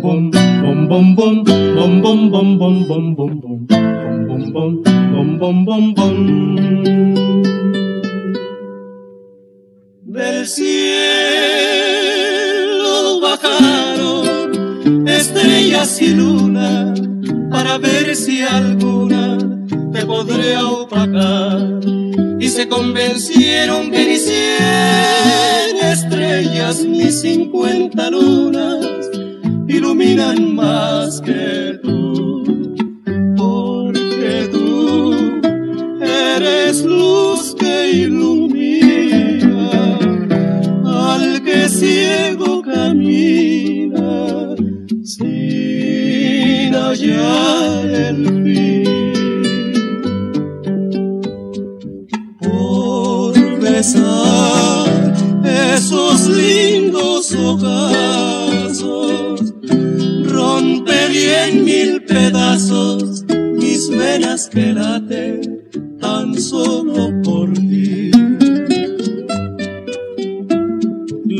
bom bom bom bom bom bom bom bom bom bom bom bom bom bom bom bom del cielo bajaron estrellas y luna para ver si alguna te podré opacar y se convencieron que ni cien estrellas ni cincuenta lunas iluminan más que tú, porque tú eres luz que ilumina al que ciego camina sin hallar el fin. Por besar esos lindos ocasos, rompería en mil pedazos mis venas que laten tan solo por ti.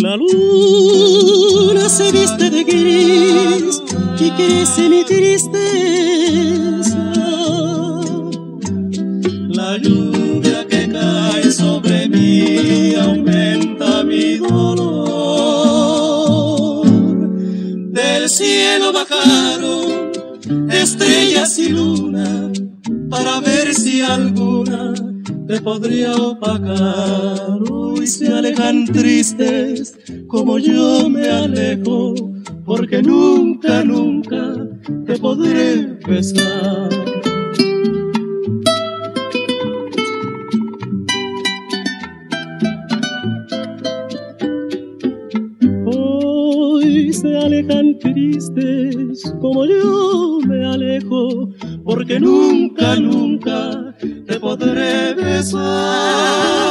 La luna se viste de gris y crece mi tristeza. La lluvia cielo bajaron estrellas y luna para ver si alguna te podría opacar. Hoy se alejan tristes como yo me alejo, porque nunca, nunca te podré besar. Se alejan tristes como yo me alejo, porque nunca, nunca te podré besar.